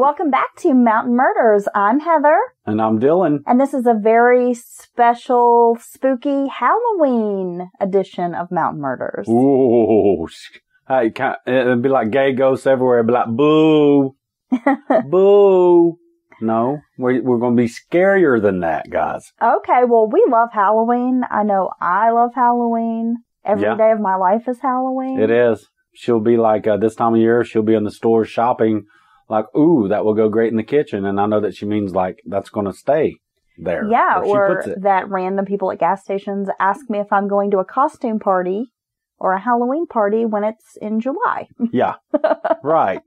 Welcome back to Mountain Murders. I'm Heather, And I'm Dylan. and this is a very special, spooky Halloween edition of Mountain Murders. Ooh. Hey, it'd be like gay ghosts everywhere. It'd be like, boo, boo. No, we're, we're going to be scarier than that, guys. Okay, well, we love Halloween. I know I love Halloween. Every day Yeah. of my life is Halloween. It is. She'll be like, uh, this time of year, she'll be in the store shopping, like, ooh, that will go great in the kitchen. And I know that she means like, that's going to stay there. Yeah, or that random people at gas stations ask me if I'm going to a costume party or a Halloween party when it's in July. Yeah. right.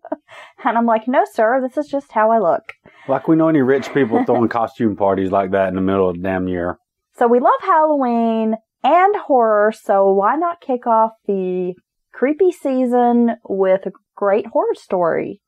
And I'm like, no, sir, this is just how I look. Like we know any rich people throwing costume parties like that in the middle of the damn year. So we love Halloween and horror, so why not kick off the creepy season with a great horror story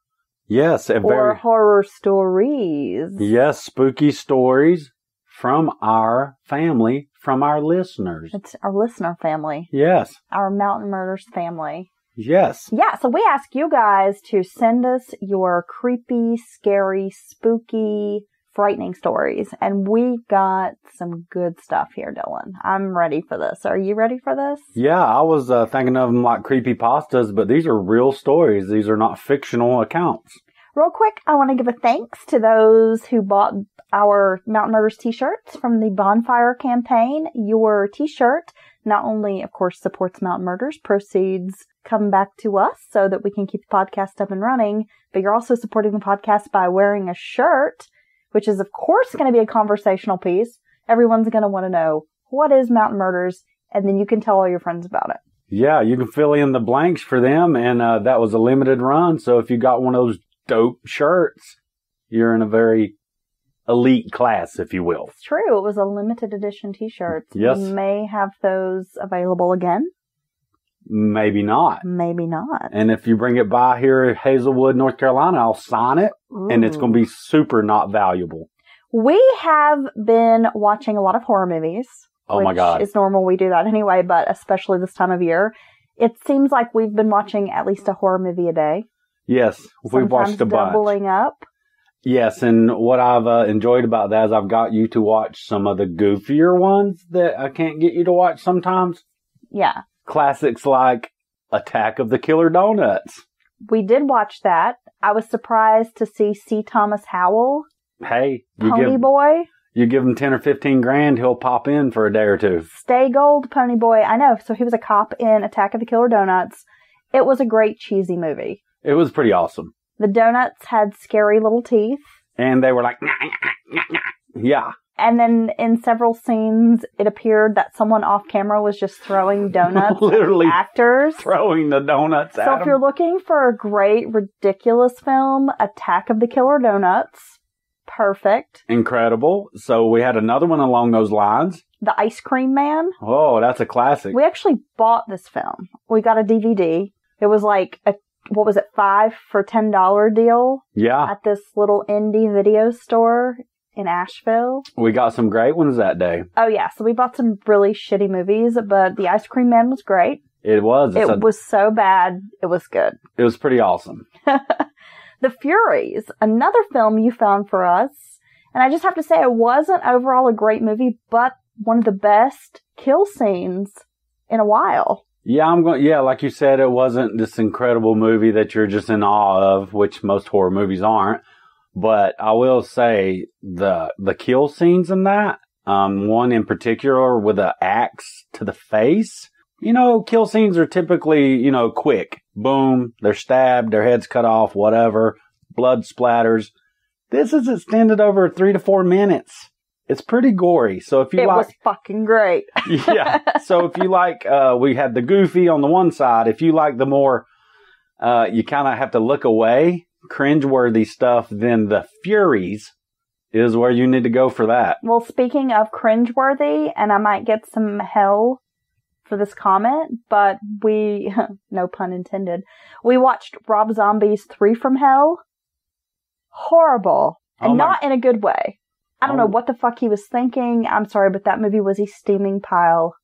Yes. A or very, horror stories? yes, spooky stories from our family, from our listeners. It's our listener family, Yes. our Mountain Murders family. Yes. Yeah, so we ask you guys to send us your creepy, scary, spooky, frightening stories. And we got some good stuff here, Dylan. I'm ready for this. Are you ready for this? Yeah, I was uh, thinking of them like creepy pastas, but these are real stories. These are not fictional accounts. Real quick, I want to give a thanks to those who bought our Mountain Murders t-shirts from the Bonfire campaign. Your t-shirt not only, of course, supports Mountain Murders, proceeds come back to us so that we can keep the podcast up and running, but you're also supporting the podcast by wearing a shirt, which is, of course, going to be a conversational piece. Everyone's going to want to know what is Mountain Murders, and then you can tell all your friends about it. Yeah, you can fill in the blanks for them, and uh, that was a limited run. So if you got one of those dope shirts, you're in a very elite class, if you will. It's true. It was a limited edition t-shirt. Yes. We may have those available again. Maybe not. Maybe not. And if you bring it by here at Hazelwood, North Carolina, I'll sign it, and it's going to be super not valuable. We have been watching a lot of horror movies. Oh my which God. It's normal we do that anyway, but especially this time of year. It seems like we've been watching at least a horror movie a day. Yes, we've watched a bunch. doubling up. Yes, and what I've uh, enjoyed about that is I've got you to watch some of the goofier ones that I can't get you to watch sometimes. Yeah. Classics like Attack of the Killer Donuts. We did watch that. I was surprised to see C. Thomas Howell, Hey, Pony give Boy. you give him ten or fifteen grand, he'll pop in for a day or two. Stay Gold Pony Boy. I know. So he was a cop in Attack of the Killer Donuts. It was a great cheesy movie. It was pretty awesome, The donuts had scary little teeth. and they were like, yeah, And then in several scenes, it appeared that someone off camera was just throwing donuts Literally at actors. throwing the donuts So if you're looking for a great, ridiculous film, Attack of the Killer Donuts, perfect. Incredible. So we had another one along those lines. The Ice Cream Man. Oh, that's a classic. We actually bought this film. We got a DVD. It was like a, what was it, five for $10 deal Yeah, at this little indie video store in Asheville. we got some great ones that day. Oh yeah, so we bought some really shitty movies, but The Ice Cream Man was great. It was. It a- was so bad, it was good. It was pretty awesome. The Furies, another film you found for us. And I just have to say, it wasn't overall a great movie, but one of the best kill scenes in a while. Yeah, I'm going. Yeah, like you said, it wasn't this incredible movie that you're just in awe of, which most horror movies aren't. But I will say the the kill scenes in that, um, one in particular with an axe to the face. You know, kill scenes are typically you know quick. Boom, they're stabbed, their heads cut off, whatever. Blood splatters. This is extended over three to four minutes. It's pretty gory. So if you it like, was fucking great. yeah. So if you like, uh, we had the goofy on the one side. If you like the more, uh, you kind of have to look away, cringeworthy stuff, then the Furies is where you need to go for that. Well, speaking of cringeworthy, and I might get some hell for this comment, but we, no pun intended, we watched Rob Zombie's Three from Hell. Horrible. And Oh not in a good way. I don't Oh. know what the fuck he was thinking. I'm sorry, but that movie was a steaming pile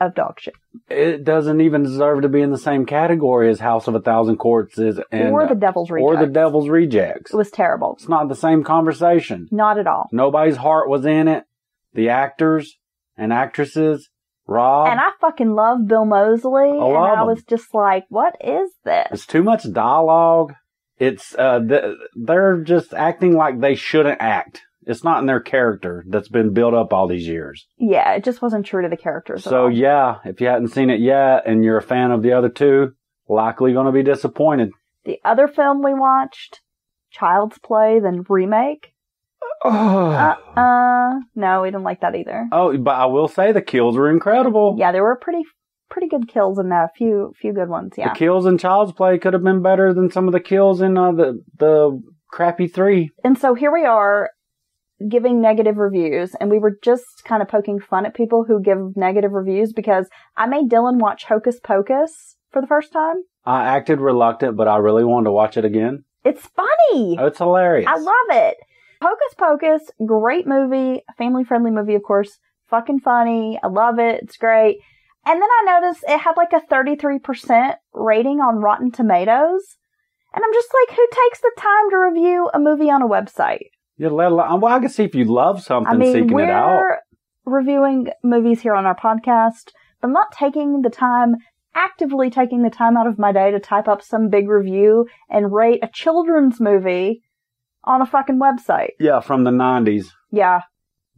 of dog shit. It doesn't even deserve to be in the same category as House of a Thousand Corpses and or the Devil's Rejects. or the Devil's Rejects. It was terrible. It's not the same conversation. Not at all. Nobody's heart was in it. The actors and actresses, Rob. And I fucking love Bill Moseley. and love I him. was just like, what is this? It's too much dialogue. It's uh, th- they're just acting like they shouldn't act. It's not in their character that's been built up all these years. Yeah, it just wasn't true to the characters. at So yeah, if you hadn't seen it yet and you're a fan of the other two, likely going to be disappointed. The other film we watched, Child's Play, then remake. Uh, uh, no, we didn't like that either. oh, but I will say the kills were incredible. Yeah, there were pretty, pretty good kills in that. A few, few good ones. Yeah. The kills in Child's Play could have been better than some of the kills in uh, the the crappy three. And so here we are giving negative reviews and we were just kind of poking fun at people who give negative reviews because I made Dylan watch Hocus Pocus for the first time. I acted reluctant, but I really wanted to watch it again. It's funny. Oh, it's hilarious. I love it. Hocus Pocus, great movie, family friendly movie, of course. Fucking funny. I love it. It's great. And then I noticed it had like a 33% rating on Rotten Tomatoes. And I'm just like, who takes the time to review a movie on a website? Yeah, let alone, well, I can see if you love something, I mean, seeking it out. we're reviewing movies here on our podcast, but I'm not taking the time, actively taking the time out of my day to type up some big review and rate a children's movie on a fucking website. Yeah, from the nineties. Yeah.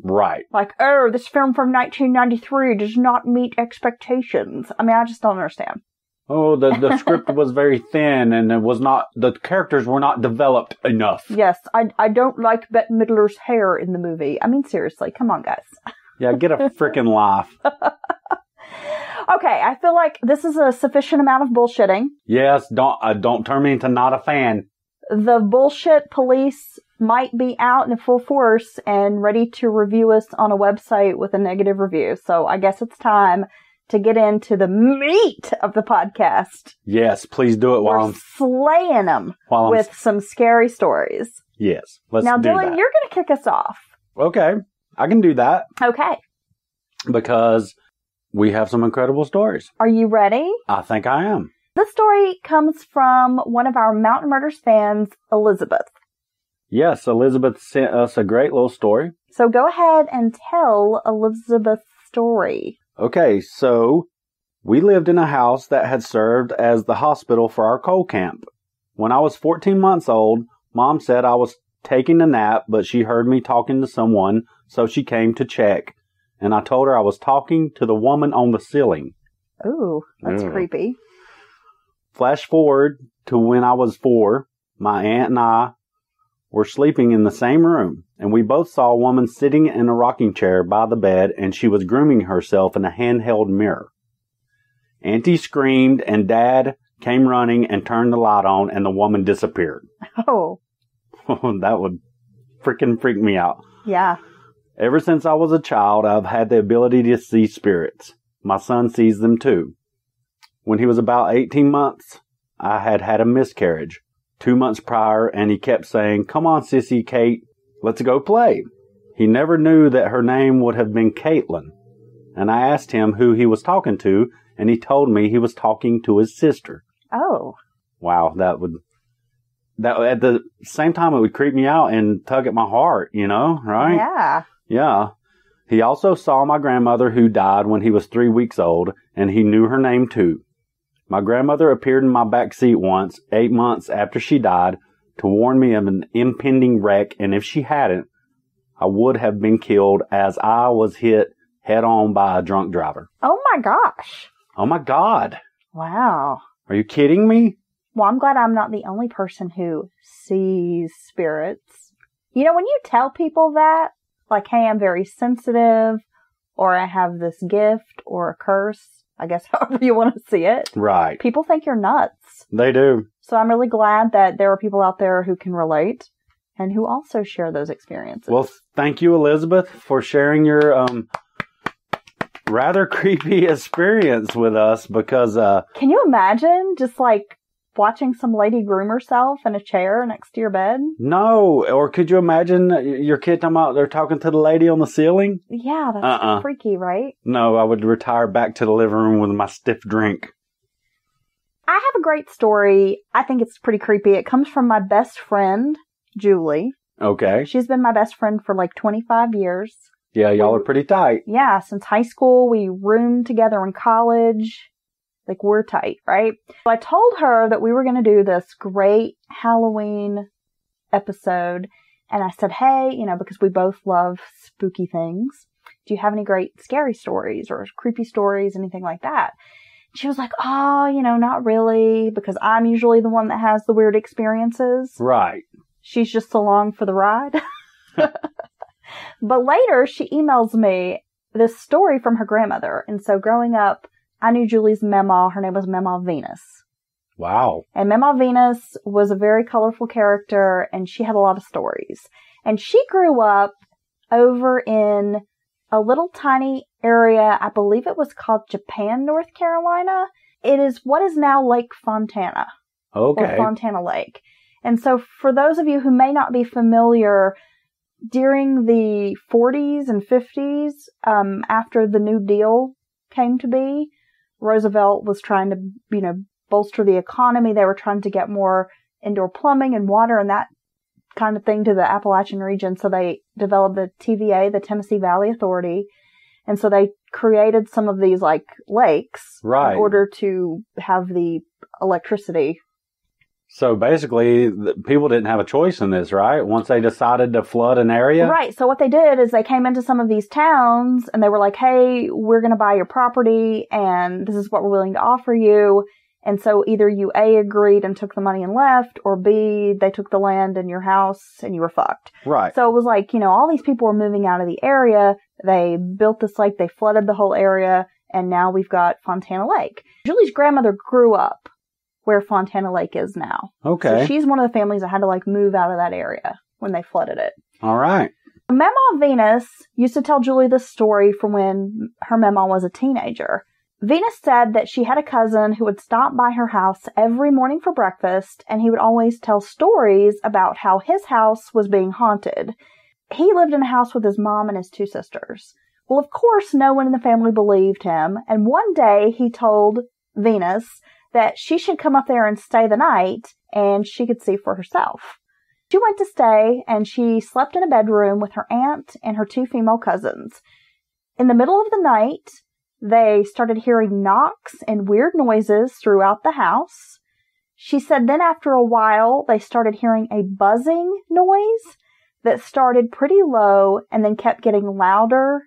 Right. Like, oh, this film from 1993 does not meet expectations. I mean, I just don't understand. Oh, the the script was very thin, and it was not the characters were not developed enough. Yes, I, I don't like Bette Midler's hair in the movie. I mean, seriously, come on, guys. Yeah, get a freaking laugh Okay, I feel like this is a sufficient amount of bullshitting. Yes, don't uh, don't turn me into not a fan. the bullshit police might be out in full force and ready to review us on a website with a negative review. So I guess it's time to get into the meat of the podcast. Yes, please do it while We're I'm slaying them while I'm with some scary stories. yes. Let's now, do Dylan, that. you're going to kick us off. okay, I can do that Okay. because we have some incredible stories. Are you ready? I think I am. This story comes from one of our Mountain Murders fans, Elizabeth. Yes, Elizabeth sent us a great little story. So go ahead and tell Elizabeth's story. Okay, so we lived in a house that had served as the hospital for our coal camp. When I was 14 months old, mom said I was taking a nap, but she heard me talking to someone, so she came to check. And I told her I was talking to the woman on the ceiling. Ooh, that's Ugh. creepy. Flash forward to when I was four, my aunt and I were sleeping in the same room, and we both saw a woman sitting in a rocking chair by the bed, and she was grooming herself in a handheld mirror. Auntie screamed, and Dad came running and turned the light on, and the woman disappeared. Oh, that would freaking freak me out. yeah. Ever since I was a child, I've had the ability to see spirits. My son sees them too. When he was about 18 months, I had had a miscarriage two months prior, and he kept saying, Come on, sissy Kate, let's go play. He never knew that her name would have been Caitlin. And I asked him who he was talking to, and he told me he was talking to his sister. Oh, Wow, that would. That at the same time it would creep me out and tug at my heart, you know, right? yeah. Yeah. He also saw my grandmother who died when he was three weeks old, and he knew her name too. My grandmother appeared in my back seat once, eight months after she died, to warn me of an impending wreck, and if she hadn't, I would have been killed as I was hit head on by a drunk driver. Oh my gosh. Oh my God. Wow. Are you kidding me? Well, I'm glad I'm not the only person who sees spirits. You know, when you tell people that, like, hey, I'm very sensitive, or I have this gift, or a curse, I guess however you want to see it, Right. people think you're nuts. They do. So I'm really glad that there are people out there who can relate and who also share those experiences. Well, thank you, Elizabeth, for sharing your um rather creepy experience with us because uh can you imagine just like watching some lady groom herself in a chair next to your bed? No, or could you imagine your kid talking about they're talking to the lady on the ceiling? Yeah, that's Uh-uh. freaky, right? No, I would retire back to the living room with my stiff drink. I have a great story. I think it's pretty creepy. It comes from my best friend, Julie. Okay. She's been my best friend for like 25 years. Yeah, y'all are pretty tight. Yeah, since high school, we roomed together in college. Like, we're tight, right? So I told her that we were going to do this great Halloween episode. And I said, hey, you know, because we both love spooky things. Do you have any great scary stories or creepy stories, anything like that? She was like, oh, you know, not really, because I'm usually the one that has the weird experiences Right. she's just along for the ride. but later she emails me this story from her grandmother. And so growing up, I knew Julie's Mama. Her name was Mama Venus. Wow. And Mama Venus was a very colorful character and she had a lot of stories. And she grew up over in a little tiny area. I believe it was called Japan, North Carolina. It is what is now Lake Fontana Okay. or Fontana Lake. And so for those of you who may not be familiar, during the 40s and 50s, um, after the New Deal came to be, Roosevelt was trying to, you know, bolster the economy. They were trying to get more indoor plumbing and water and that kind of thing to the Appalachian region. So they developed the TVA, the Tennessee Valley Authority. And so they created some of these like lakes Right. in order to have the electricity So basically, people didn't have a choice in this, right? Once they decided to flood an area. Right. So what they did is they came into some of these towns and they were like, Hey, we're going to buy your property and this is what we're willing to offer you. And so either you A agreed and took the money and left or B, they took the land and your house and you were fucked. Right. So it was like, you know, all these people were moving out of the area. They built this lake. They flooded the whole area. And now we've got Fontana Lake. Julie's grandmother grew up where Fontana Lake is now. Okay. So she's one of the families that had to like move out of that area when they flooded it. All right. Mama Venus used to tell Julie this story from when her Mama was a teenager. Venus said that she had a cousin who would stop by her house every morning for breakfast and he would always tell stories about how his house was being haunted. He lived in a house with his mom and his two sisters. Well, of course, no one in the family believed him, and one day he told Venus that she should come up there and stay the night and she could see for herself. She went to stay and she slept in a bedroom with her aunt and her two female cousins. In the middle of the night, they started hearing knocks and weird noises throughout the house. She said then after a while, they started hearing a buzzing noise that started pretty low and then kept getting louder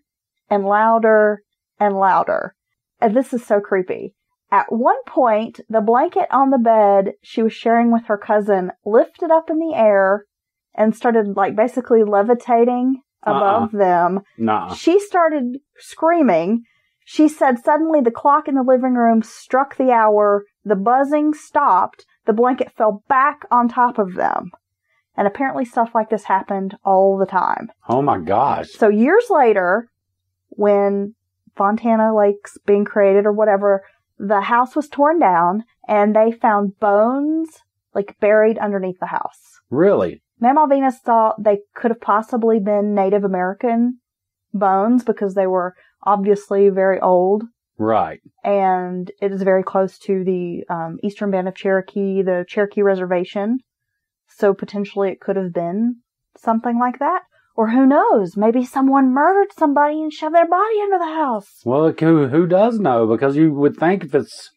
and louder and louder. And this is so creepy. At one point, the blanket on the bed she was sharing with her cousin lifted up in the air and started like basically levitating above uh-uh. them. Nah. She started screaming. She said suddenly the clock in the living room struck the hour, the buzzing stopped, the blanket fell back on top of them. And apparently stuff like this happened all the time. Oh my gosh. So years later, when Fontana Lake's being created or whatever, the house was torn down and they found bones like buried underneath the house. Really? Mama Venus thought they could have possibly been Native American bones because they were obviously very old Right. and it is very close to the um, Eastern Band of Cherokee, the Cherokee Reservation. So potentially it could have been something like that. Or who knows? Maybe someone murdered somebody and shoved their body under the house. Well, who who does know? Because you would think if it's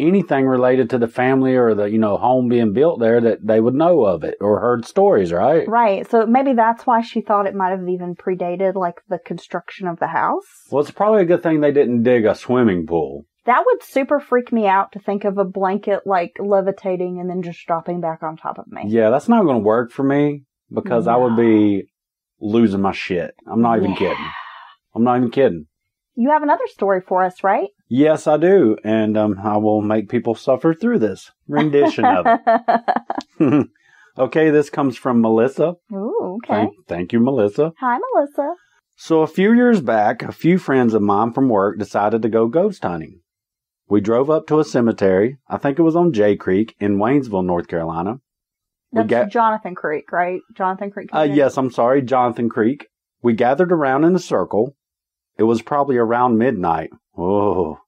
anything related to the family or the you know home being built there, that they would know of it or heard stories, right? Right. So maybe that's why she thought it might have even predated like the construction of the house. Well, it's probably a good thing they didn't dig a swimming pool. That would super freak me out to think of a blanket like levitating and then just dropping back on top of me. Yeah, that's not going to work for me because I would be losing my shit. I'm not even Yeah. kidding. I'm not even kidding. You have another story for us, right? Yes, I do, and um, I will make people suffer through this rendition of it. okay, this comes from Melissa. Ooh, okay. Thank, thank you, Melissa. Hi, Melissa. So a few years back, a few friends of mine from work decided to go ghost hunting. We drove up to a cemetery. I think it was on Jay Creek in Waynesville, North Carolina. That's ga- Jonathan Creek, right? Jonathan Creek. uh, yes, I'm sorry, Jonathan Creek. We gathered around in a circle. It was probably around midnight. Whoa.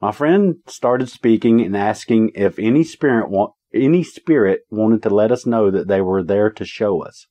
My friend started speaking and asking if any spirit wa- any spirit wanted to let us know that they were there to show us.